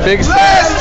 my big. Let's